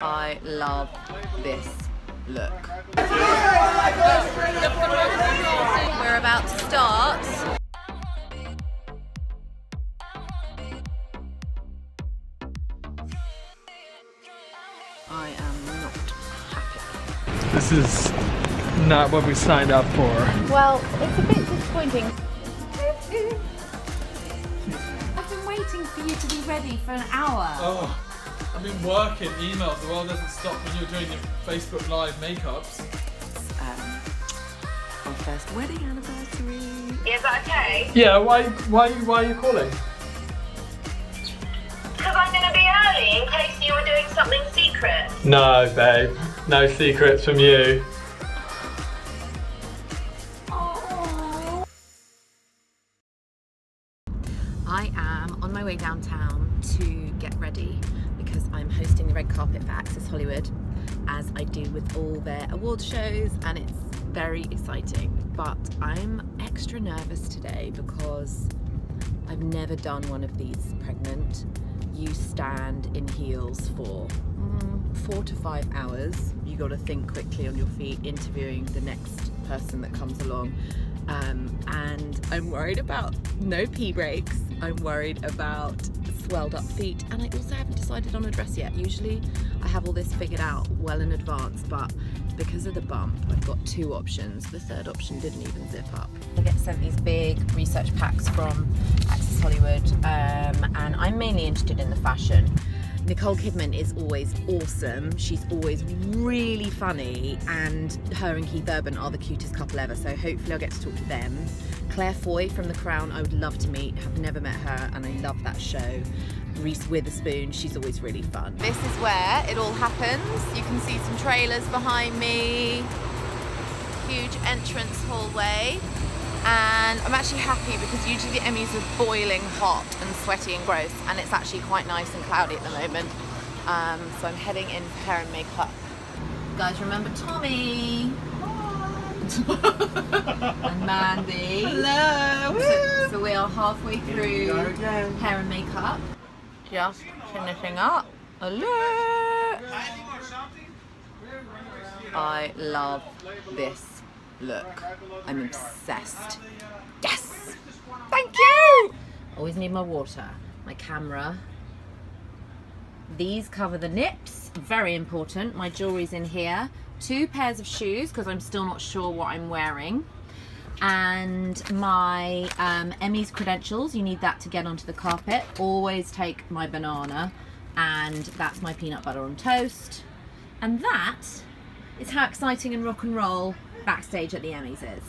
I love this look. We're about to start. I am not happy. This is not what we signed up for. Well, it's a bit disappointing. I've been waiting for you to be ready for an hour. Oh, I've been working emails. The world doesn't stop when you're doing your Facebook Live makeups. Um, our first wedding anniversary. Is that okay? Yeah, why, why, why are you calling? Because I'm going to be early in case you were doing something secret. No, babe. No secrets from you. Their award shows and it's very exciting but I'm extra nervous today because I've never done one of these pregnant. You stand in heels for mm, four to five hours. You got to think quickly on your feet, interviewing the next person that comes along. Um, and I'm worried about no pee breaks. I'm worried about swelled up feet, and I also haven't decided on a dress yet. Usually, I have all this figured out well in advance, but because of the bump, I've got two options. The third option didn't even zip up. I get sent these big research packs from Access Hollywood, um, and I'm mainly interested in the fashion. Nicole Kidman is always awesome. She's always really funny, and her and Keith Urban are the cutest couple ever. So hopefully, I'll get to talk to them. Claire Foy from The Crown, I would love to meet. Have never met her, and I love that show. Reese Witherspoon, she's always really fun. This is where it all happens. You can see some trailers behind me. Huge entrance hallway. And I'm actually happy because usually the Emmys are boiling hot and sweaty and gross, and it's actually quite nice and cloudy at the moment. Um, so I'm heading in for hair and makeup. Guys, remember Tommy? and Mandy. Hello. So, so we are halfway through hair and makeup. Just finishing up. Hello. I love this look. I'm obsessed. Yes! Thank you! Always need my water, my camera. These cover the nips, very important. My jewelry's in here. Two pairs of shoes, because I'm still not sure what I'm wearing. And my um, Emmy's credentials, you need that to get onto the carpet. Always take my banana, and that's my peanut butter on toast. And that is how exciting and rock and roll backstage at the Emmys is.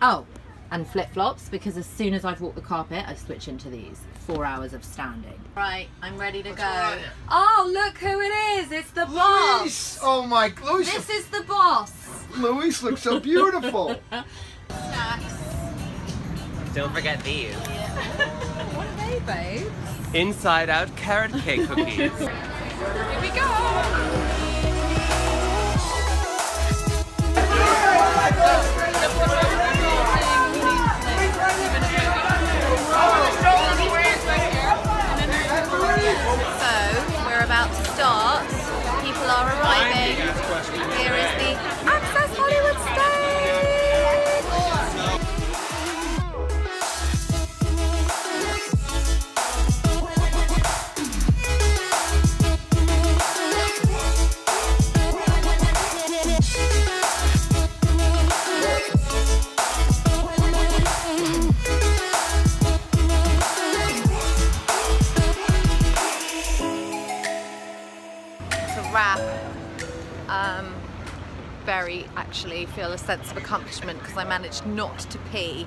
Oh, and flip-flops because as soon as I've walked the carpet, I switch into these. Four hours of standing. Right, I'm ready to go. Oh, look who it is! It's the boss! Luis! Oh my, Luis! This is the boss! Luis looks so beautiful. Snacks. Don't forget these. What are they, babe? Inside out carrot cake cookies. Here we go! Oh so, we're about to start. People are arriving. Feel a sense of accomplishment because I managed not to pee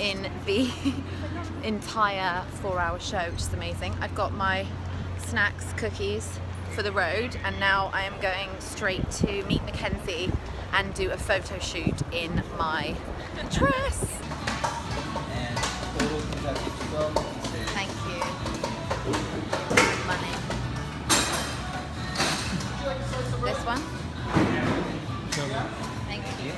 in the entire four hour show, which is amazing. I've got my snacks, cookies for the road, and now I am going straight to meet Mackenzie and do a photo shoot in my dress. Thank you. This one. Thank you.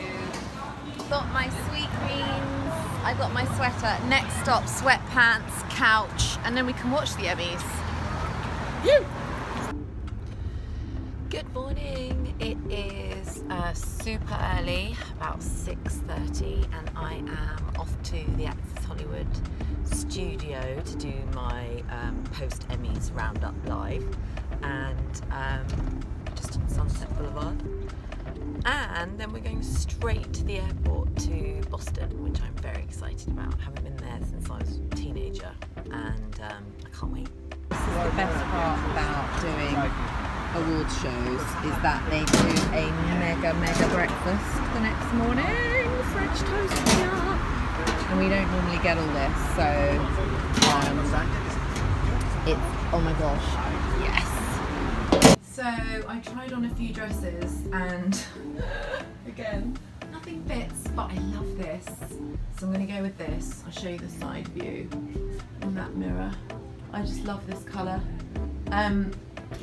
Got my sweet greens. I got my sweater. Next stop, sweatpants, couch, and then we can watch the Emmys. Phew. Good morning. It is uh, super early, about 6.30 and I am off to the Access Hollywood studio to do my um, post Emmys roundup live and um, just on Sunset Boulevard. And then we're going straight to the airport to Boston, which I'm very excited about. I haven't been there since I was a teenager and um, I can't wait. This is the best part about doing award shows is that they do a mega mega breakfast the next morning french toast and we don't normally get all this so um, it's oh my gosh so i tried on a few dresses and again nothing fits but i love this so i'm going to go with this i'll show you the side view on that mirror i just love this color um,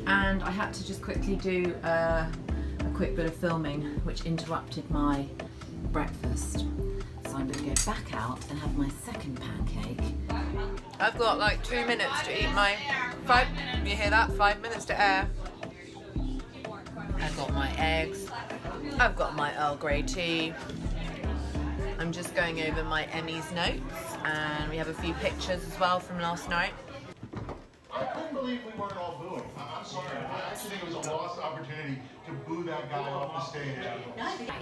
and I had to just quickly do uh, a quick bit of filming which interrupted my breakfast. So I'm going to go back out and have my second pancake. I've got like two minutes to eat my five, you hear that? Five minutes to air. I've got my eggs. I've got my Earl Grey tea. I'm just going over my Emmy's notes and we have a few pictures as well from last night. I couldn't believe we weren't all booing. I- I'm sorry. I actually think it was a lost opportunity to boo that guy off the stage.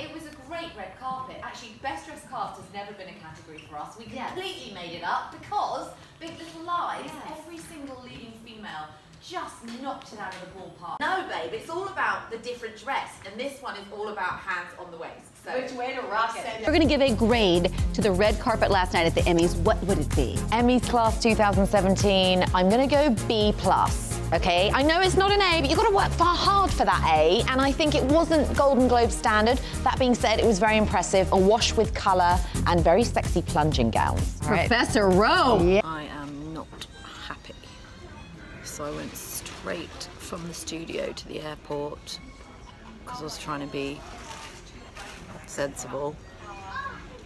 It was a great red carpet. Actually, best dressed cast has never been a category for us. We completely made it up because Big Little Lies, every single leading female just knocked it out of the ballpark. No, babe, it's all about the different dress, and this one is all about hands on the waist. So which way to rock it? We're going to give a grade to the red carpet last night at the Emmys. What would it be? Emmys class 2017, I'm gonna go B plus. Okay, I know it's not an A, but you've got to work far hard for that A, and I think it wasn't Golden Globe standard. That being said, it was very impressive, awash with colour and very sexy plunging gowns. Professor Roe. I am not happy. So I went straight from the studio to the airport because I was trying to be sensible.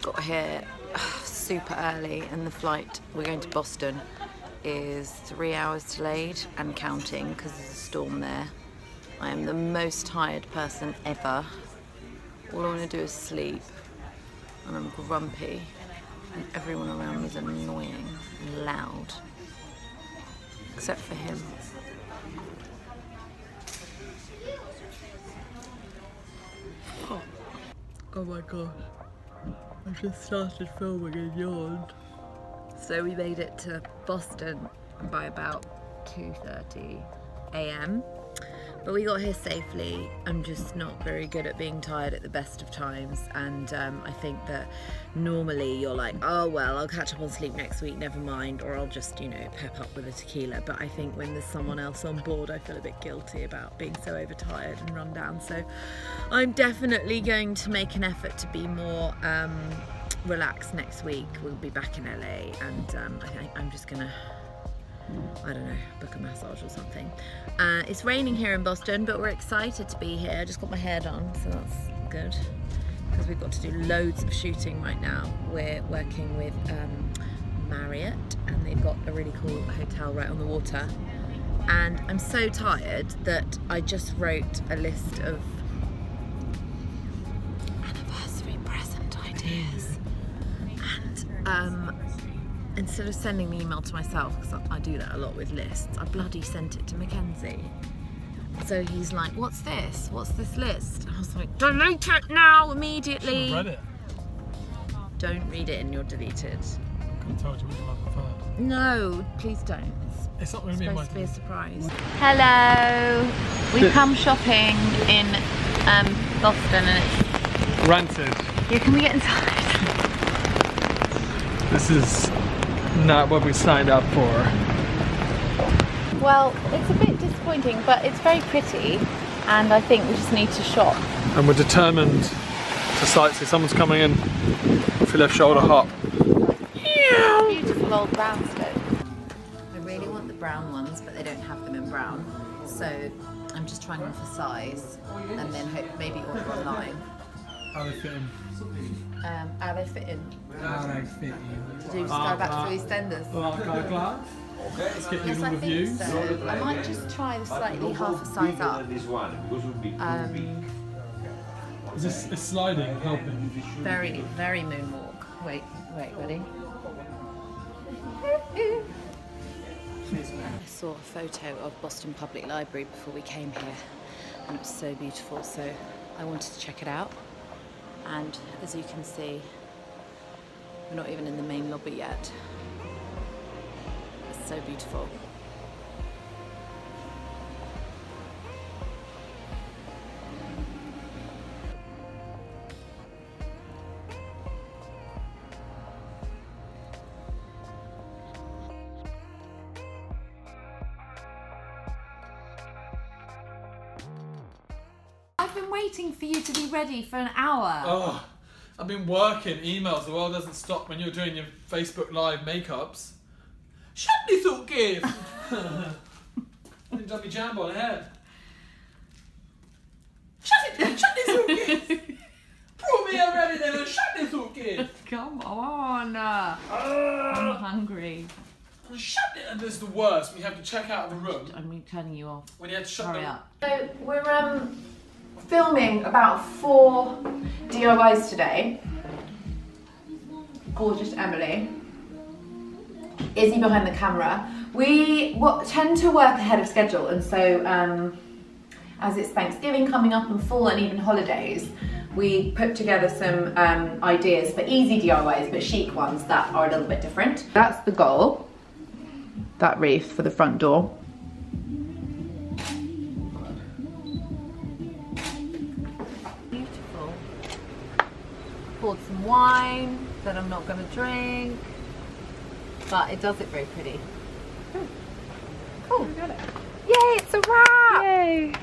Got here super early and the flight, we're going to Boston, is three hours delayed and counting because there's a storm there. I am the most tired person ever. All I want to do is sleep and I'm grumpy and everyone around me is annoying and loud except for him. Oh, oh my gosh. I just started filming and yawned. So we made it to Boston by about 2.30 a.m. But we got here safely. I'm just not very good at being tired at the best of times. And um, I think that normally you're like, oh, well, I'll catch up on sleep next week, never mind. Or I'll just, you know, pep up with a tequila. But I think when there's someone else on board, I feel a bit guilty about being so overtired and run down. So I'm definitely going to make an effort to be more um, relaxed next week. We'll be back in LA. And um, I think I'm just to I don't know, book a massage or something. Uh, it's raining here in Boston, but we're excited to be here. I just got my hair done, so that's good. Because we've got to do loads of shooting right now. We're working with um, Marriott, and they've got a really cool hotel right on the water. And I'm so tired that I just wrote a list of anniversary present ideas. And um, instead of sending the email to myself, because I, I do that a lot with lists, I bloody sent it to Mackenzie. So he's like, what's this? What's this list? And I was like, delete it now, immediately. Read it. Don't read it and you're deleted. Could told you which one I. No, please don't. It's It's not going to be supposed to be a surprise. Hello. We've come shopping in um, Boston and it's Ranted. yeah. Can we get inside? This is not what we signed up for. Well, it's a bit disappointing, but it's very pretty, and I think we just need to shop. And we're determined to sightsee. Someone's coming in. If you left shoulder hop. Beautiful old brownstone. I really want the brown ones, but they don't have them in brown. So I'm just trying them for size and then hope maybe order online. How they fit in. Um, how they fit in? How they fit in. Do you just go back to EastEnders? Like our glass? Let's get you Yes, all I the think so. I might just try the slightly half a size up. Um, Is this is sliding helping? very, very moonwalk. Wait, wait, ready? I saw a photo of Boston Public Library before we came here, and it was so beautiful. So I wanted to check it out. And as you can see, we're not even in the main lobby yet. It's so beautiful. I've been waiting for you to be ready for an hour. Oh, I've been working emails. The world doesn't stop when you're doing your Facebook Live makeups. Shut this up, give. Didn't drop me jam on the head. Shut it! Shut this up, give. Brought me already then. and Shut this up, give. Come on. I'm hungry. Shut it! And this is the worst. We have to check out of the room. I'm turning you off. When you have to shut Hurry the up. So we're um, filming about four DIYs today. Gorgeous Emily. Izzy behind the camera. We tend to work ahead of schedule, and so um, as it's Thanksgiving coming up and fall and even holidays, we put together some um, ideas for easy DIYs but chic ones that are a little bit different. That's the goal. That wreath for the front door. Poured some wine that I'm not going to drink, but it does it very pretty. Cool. Yay, it's a wrap! Yay!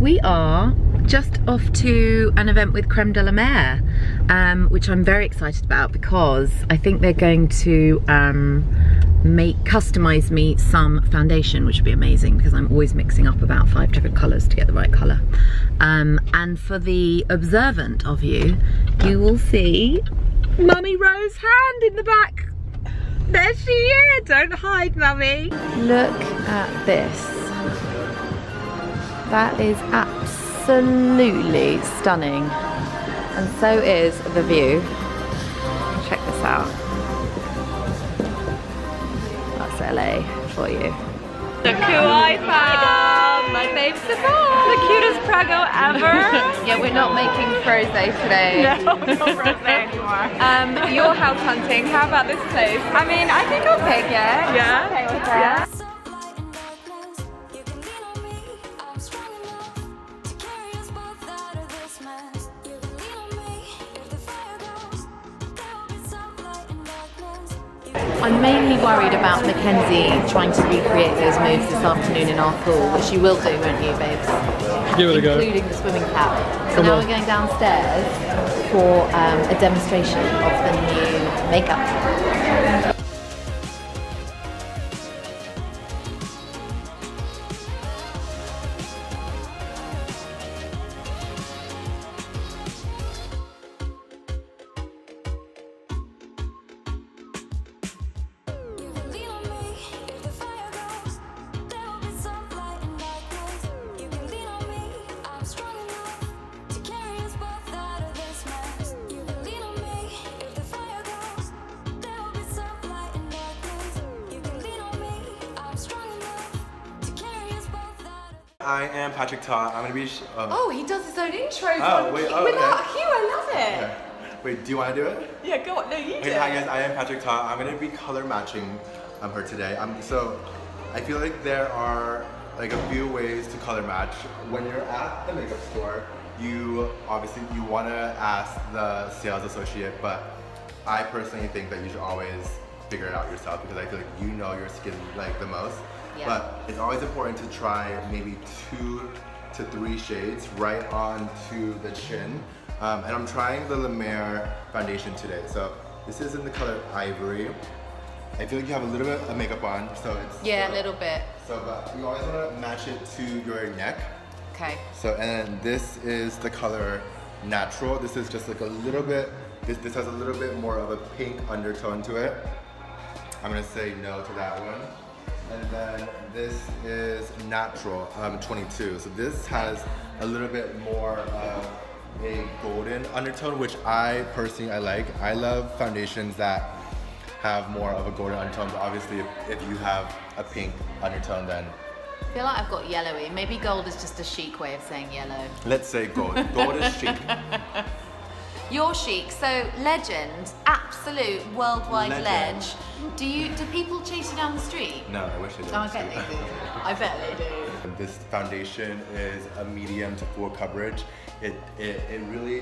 We are just off to an event with Creme de la Mer, um, which I'm very excited about because I think they're going to um, make customize me some foundation, which would be amazing because I'm always mixing up about five different colours to get the right colour. Um, and for the observant of you, you will see Mummy Rose's hand in the back. There she is! Don't hide, Mummy! Look at this. That is absolutely stunning. And so is the view. Check this out. LA for you. Look who I! My babe Simone! The cutest Prego ever! yeah, we're not making frose today. No, no rose anymore. Um, you're house hunting. How about this place? I mean, I think I'll take it. Yeah? Okay with that. Yeah. Worried about Mackenzie trying to recreate those moves this afternoon in our pool, which you will do, won't you, babes? Give it a go. Including the swimming cap. So Come now on. we're going downstairs for um, a demonstration of the new makeup. I am Patrick Ta. I'm gonna be. Sh- uh, Oh, he does his own intro Oh, wait, oh, without okay. I love it. okay. Wait, do you want to do it? Yeah, go on. No, you do. Okay, hi guys. I am Patrick Ta. I'm gonna be color matching um, her today. Um, so I feel like there are like a few ways to color match. When you're at the makeup store, you obviously you want to ask the sales associate, but I personally think that you should always figure it out yourself because I feel like you know your skin like the most. Yeah. But it's always important to try maybe two to three shades right onto the chin. Um, and I'm trying the La Mer foundation today. So this is in the color Ivory. I feel like you have a little bit of makeup on, so it's Yeah, a little bit. So, but you always want to match it to your neck. Okay. So, and then this is the color Natural. This is just like a little bit. This this has a little bit more of a pink undertone to it. I'm gonna say no to that one. And then this is natural, um, 22. So this has a little bit more of a golden undertone, which I personally I like. I love foundations that have more of a golden undertone. But obviously, if, if you have a pink undertone, then I feel like I've got yellowy. Maybe gold is just a chic way of saying yellow. let's say gold. Gold is chic. You're chic, so legend, absolute worldwide Legend. ledge. Do you do people chase you down the street? No, I wish they did. Oh, I bet they do. I bet they do. This foundation is a medium to full coverage. It, it, it really,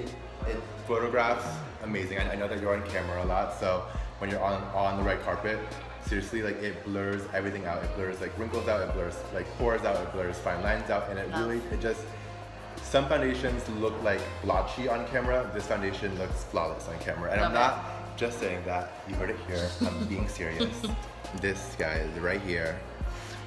it photographs amazing. I, I know that you're on camera a lot, so when you're on, on the red carpet, seriously, like it blurs everything out. It blurs like wrinkles out, it blurs like pores out, it blurs fine lines out, and it really, it just, some foundations look like blotchy on camera. This foundation looks flawless on camera. And I'm not just saying that, you heard it here, I'm being serious. this guy is right here.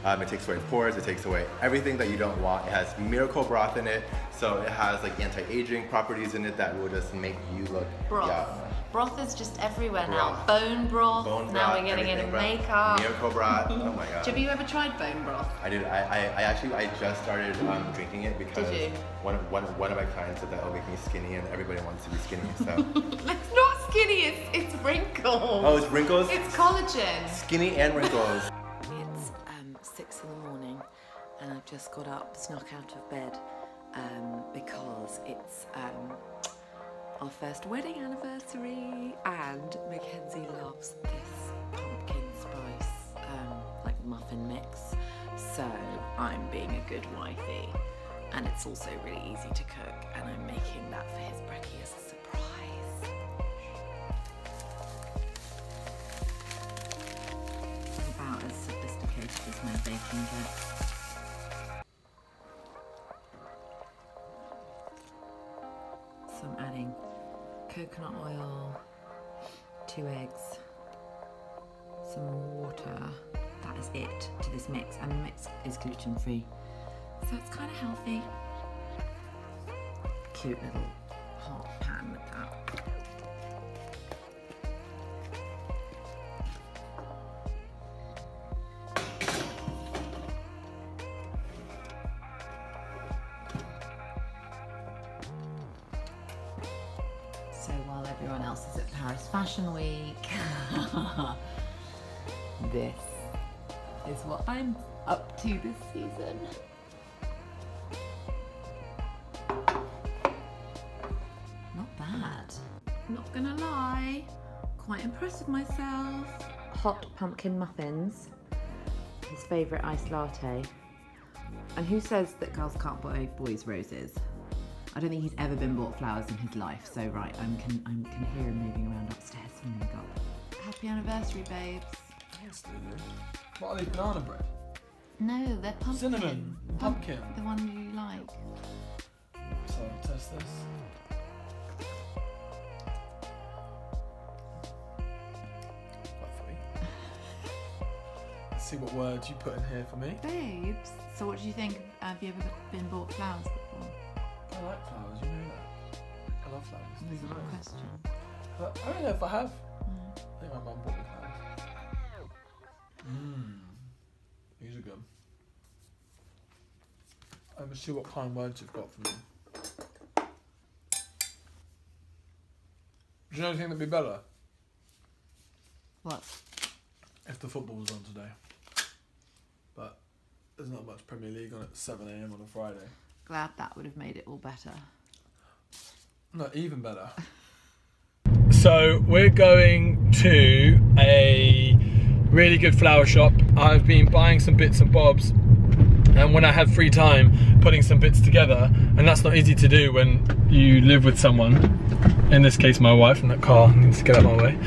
Um, it takes away pores, it takes away everything that you don't want. It has miracle broth in it, so it has like anti-aging properties in it that will just make you look Broth. yeah. Broth is just everywhere now. Broth. Bone broth. Bone now broth, we're getting it in broth, makeup. Miracle broth. Oh my god. Have you ever tried bone broth? I did. I, I, I actually I just started um, drinking it because you? one of one, one of my clients said that it'll make me skinny, and everybody wants to be skinny. So It's not skinny, it's, it's wrinkles. oh, it's wrinkles. It's collagen. Skinny and wrinkles. It's um, six in the morning, and I've just got up, snuck out of bed, um, because it's um, our first wedding anniversary, and Mackenzie loves this pumpkin spice, um, like muffin mix. So I'm being a good wifey, and it's also really easy to cook, and I'm making that for his brekkie as a surprise. About as sophisticated as my baking gets. Coconut oil, two eggs, some water. That is it to this mix, and the mix is gluten free. So it's kind of healthy. Cute little Fashion Week, this is what I'm up to this season. Not bad. Not gonna lie, quite impressed with myself. Hot pumpkin muffins, his favourite iced latte. And who says that girls can't buy boys roses? I don't think he's ever been bought flowers in his life, so right, I can, I can hear him moving around upstairs from makeup. Happy anniversary, babes. What are these banana bread? No, they're pumpkin. Cinnamon. Pumpkin. The one you like. So I'll test this. Quite funny. Let's see what words you put in here for me. Babes, so what do you think? Have you ever been bought flowers before? I like flowers, you know that. I love flowers. That's a good question. But I don't know if I have. Mm. I think my mum bought me flowers. Mmm. These are good. Let me see what kind words you've got for me. Do you know anything that'd be better? What? If the football was on today. But there's not much Premier League on at 7am on a Friday. Glad that would have made it all better. No, even better. So we're going to a really good flower shop. I've been buying some bits and bobs and when I have free time putting some bits together and that's not easy to do when you live with someone. In this case my wife and that car needs to get out of my way.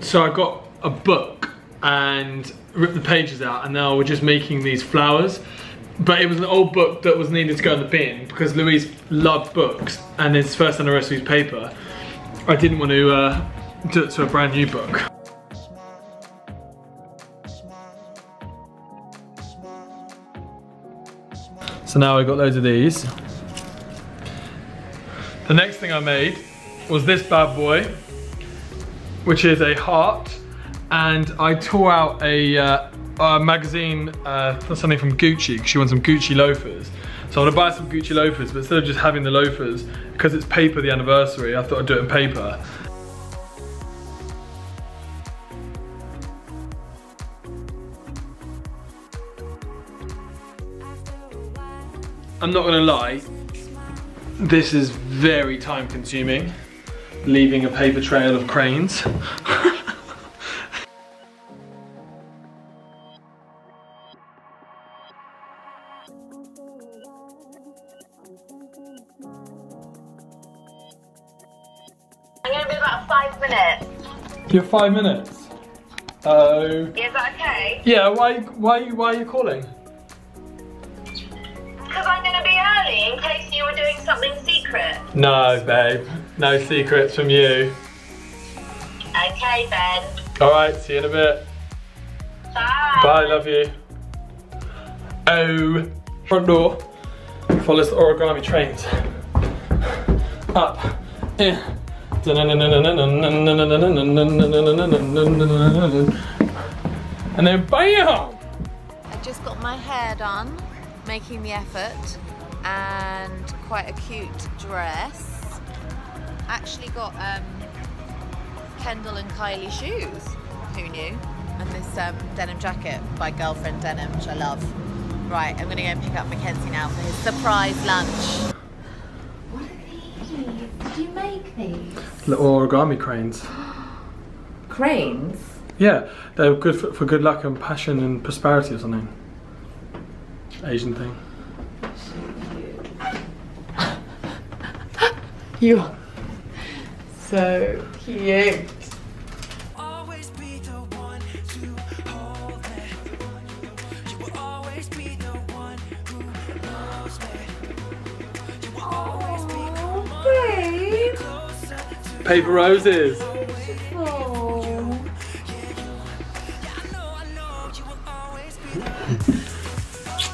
So I got a book and ripped the pages out and now we're just making these flowers but it was an old book that was needed to go in the bin because Louise loved books and his first anniversary is paper. I didn't want to uh, do it to a brand new book. So now I've got loads of these. The next thing I made was this bad boy, which is a heart and I tore out a, uh, a magazine, uh, something from Gucci, 'cause she wants some Gucci loafers. So I'm gonna buy some Gucci loafers, but instead of just having the loafers, because it's paper the anniversary, I thought I'd do it in paper. I'm not gonna lie, this is very time consuming, leaving a paper trail of cranes. about five minutes. You have five minutes. Oh. Is that okay? Yeah, why, why, why are you calling? Because I'm gonna be early in case you were doing something secret. No, babe. No secrets from you. Okay, Ben. Alright, see you in a bit. Bye. Bye, love you. Oh, front door follows the origami trains. Up, in. And then BAM! I just got my hair done, making the effort, and quite a cute dress. Actually got um, Kendall and Kylie shoes. Who knew? And this um, denim jacket by Girlfriend Denim, which I love. Right, I'm gonna go and pick up Mackenzie now for his surprise lunch. What are these? Did you make these? Little origami cranes. Cranes? Yeah, they're good for, for good luck and passion and prosperity or something. Asian thing. You're so cute. Paper roses.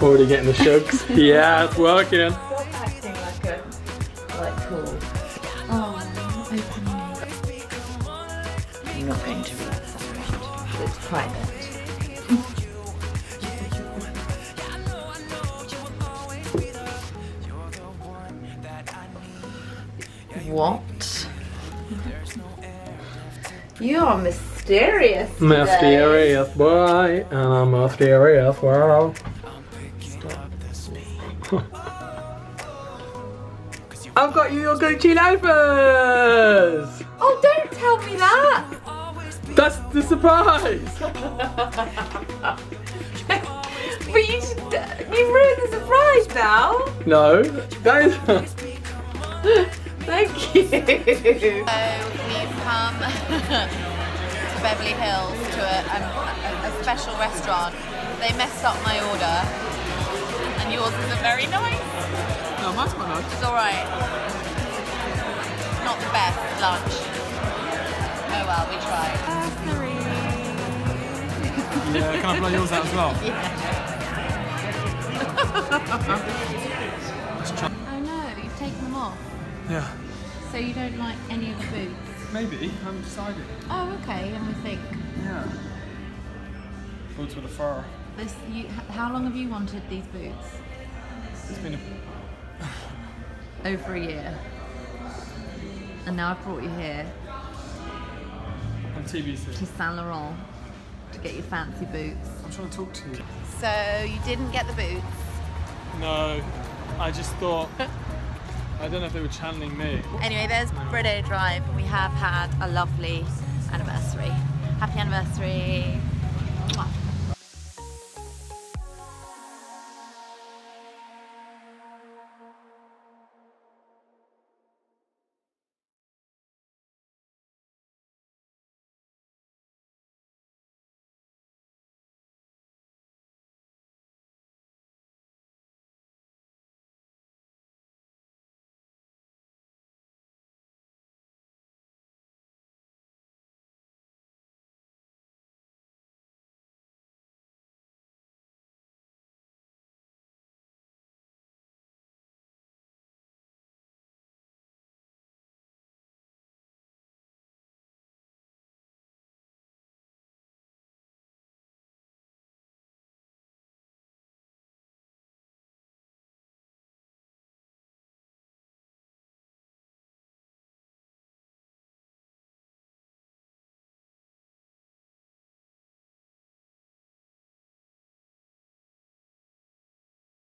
Already getting the shugs. yeah, it's working. Are mysterious. today. Mysterious boy and a mysterious world. I've got you your Gucci loafers! Oh, don't tell me that! That's the surprise! But you just, you ruined the surprise now. No, that is. Thank you. So we've come to Beverly Hills to a, a, a special restaurant. They messed up my order, and yours isn't very nice. No, mine's quite nice. It's all right. Not the best lunch. Oh well, we tried. Yeah, can I blow yours out as well? Yeah. Oh no, you've taken them off. Yeah. So you don't like any of the boots? Maybe, I haven't decided. Oh, okay. Let me think. Yeah. Boots with a fur. This, you, how long have you wanted these boots? It's been a. Over a year. And now I've brought you here on TBC. to Saint Laurent to get your fancy boots. I'm trying to talk to you. So you didn't get the boots. No, I just thought. I don't know if they were channeling me. Anyway, there's Brito Drive. We have had a lovely anniversary. Happy anniversary.